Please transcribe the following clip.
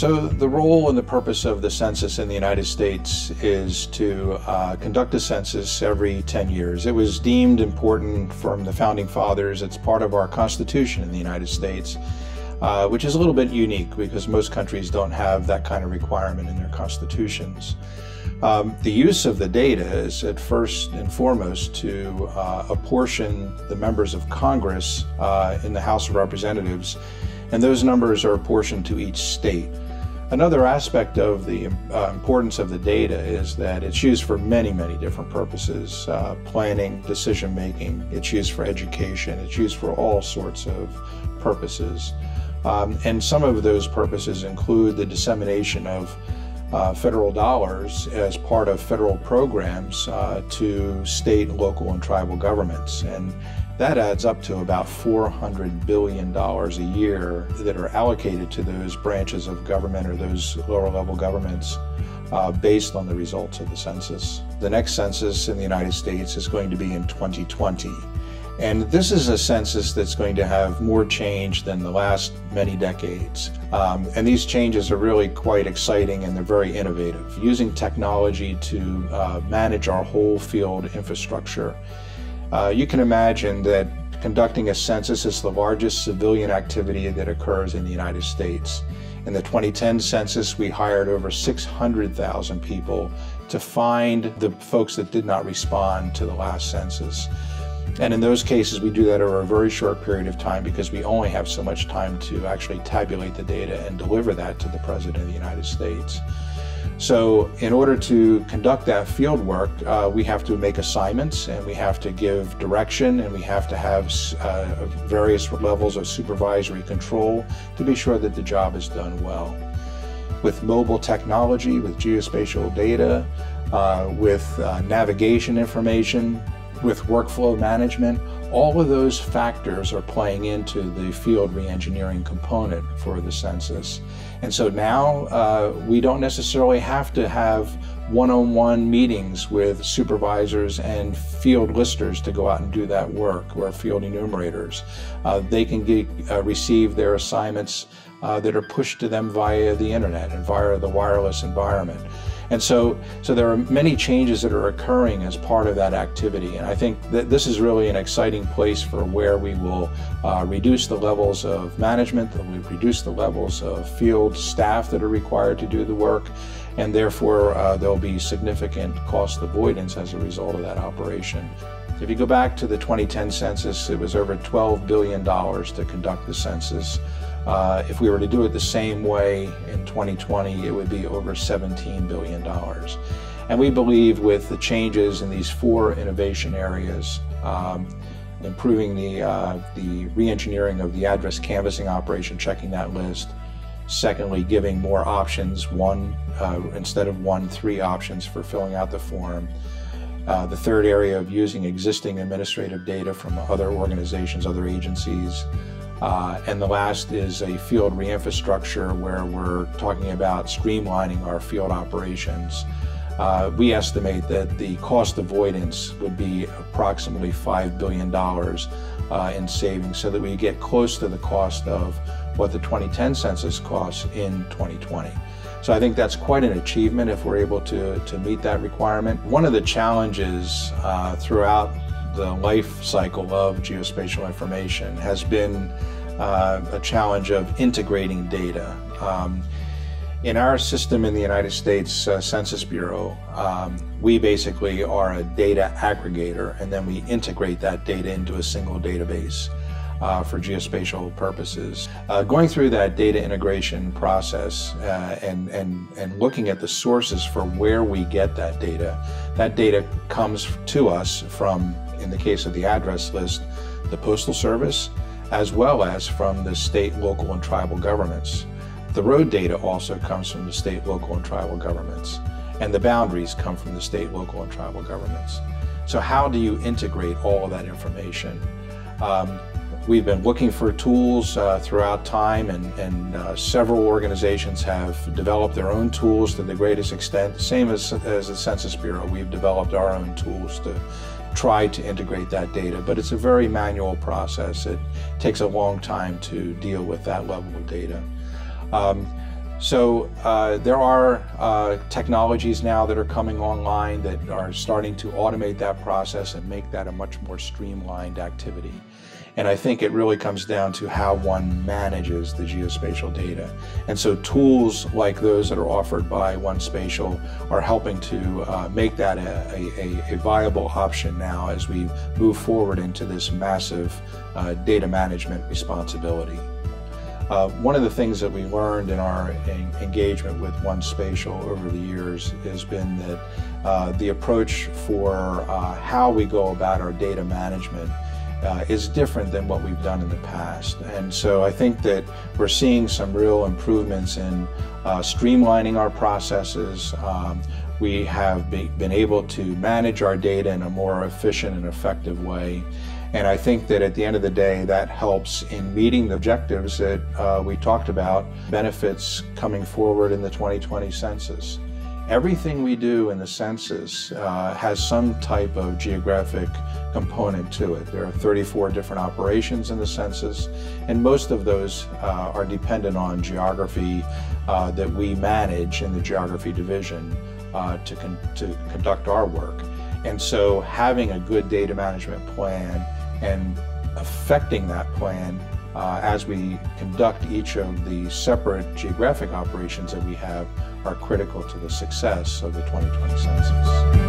So, the role and the purpose of the census in the United States is to uh, conduct a census every 10 years. It was deemed important from the founding fathers. It's part of our Constitution in the United States, uh, which is a little bit unique because most countries don't have that kind of requirement in their constitutions. Um, the use of the data is at first and foremost to uh, apportion the members of Congress uh, in the House of Representatives, and those numbers are apportioned to each state. Another aspect of the uh, importance of the data is that it's used for many, many different purposes uh, planning, decision making, it's used for education, it's used for all sorts of purposes. Um, and some of those purposes include the dissemination of uh, federal dollars as part of federal programs uh, to state, local, and tribal governments. And that adds up to about $400 billion a year that are allocated to those branches of government or those lower level governments uh, based on the results of the census. The next census in the United States is going to be in 2020. And this is a census that's going to have more change than the last many decades. Um, and these changes are really quite exciting and they're very innovative, using technology to uh, manage our whole field infrastructure. Uh, you can imagine that conducting a census is the largest civilian activity that occurs in the United States. In the 2010 census, we hired over 600,000 people to find the folks that did not respond to the last census. And in those cases, we do that over a very short period of time because we only have so much time to actually tabulate the data and deliver that to the President of the United States. So, in order to conduct that field work, uh, we have to make assignments and we have to give direction and we have to have uh, various levels of supervisory control to be sure that the job is done well. With mobile technology, with geospatial data, uh, with uh, navigation information, with workflow management, all of those factors are playing into the field reengineering component for the census. And so now uh, we don't necessarily have to have one-on-one meetings with supervisors and field listers to go out and do that work or field enumerators. Uh, they can get, uh, receive their assignments uh, that are pushed to them via the internet and via the wireless environment. And so, so there are many changes that are occurring as part of that activity. And I think that this is really an exciting place for where we will uh, reduce the levels of management, that we reduce the levels of field staff that are required to do the work, and therefore uh, there'll be significant cost avoidance as a result of that operation. If you go back to the 2010 census, it was over $12 billion to conduct the census. Uh, if we were to do it the same way in 2020, it would be over $17 billion. And we believe with the changes in these four innovation areas, um, improving the, uh, the re-engineering of the address canvassing operation, checking that list. Secondly, giving more options, one, uh, instead of one, three options for filling out the form. Uh, the third area of using existing administrative data from other organizations, other agencies, uh, and the last is a field reinfrastructure where we're talking about streamlining our field operations. Uh, we estimate that the cost avoidance would be approximately $5 billion uh, in savings so that we get close to the cost of what the 2010 census costs in 2020. So I think that's quite an achievement if we're able to, to meet that requirement. One of the challenges uh, throughout the life cycle of geospatial information has been uh, a challenge of integrating data. Um, in our system in the United States uh, Census Bureau, um, we basically are a data aggregator and then we integrate that data into a single database. Uh, for geospatial purposes. Uh, going through that data integration process uh, and, and, and looking at the sources for where we get that data, that data comes to us from in the case of the address list, the Postal Service, as well as from the state, local, and tribal governments. The road data also comes from the state, local, and tribal governments, and the boundaries come from the state, local, and tribal governments. So how do you integrate all of that information? Um, we've been looking for tools uh, throughout time, and, and uh, several organizations have developed their own tools to the greatest extent. Same as, as the Census Bureau, we've developed our own tools to try to integrate that data, but it's a very manual process. It takes a long time to deal with that level of data. Um, So uh, there are uh, technologies now that are coming online that are starting to automate that process and make that a much more streamlined activity. And I think it really comes down to how one manages the geospatial data. And so tools like those that are offered by 1Spatial are helping to uh, make that a, a, a, viable option now as we move forward into this massive uh, data management responsibility. Uh, one of the things that we learned in our engagement with 1Spatial over the years has been that uh, the approach for uh, how we go about our data management uh, is different than what we've done in the past. And so I think that we're seeing some real improvements in uh, streamlining our processes. Um, we have be, been able to manage our data in a more efficient and effective way. And I think that at the end of the day, that helps in meeting the objectives that uh, we talked about, benefits coming forward in the 2020 census. Everything we do in the census uh, has some type of geographic component to it. There are 34 different operations in the census, and most of those uh, are dependent on geography uh, that we manage in the geography division uh, to, con to conduct our work. And so having a good data management plan and affecting that plan uh, as we conduct each of the separate geographic operations that we have are critical to the success of the 2020 census.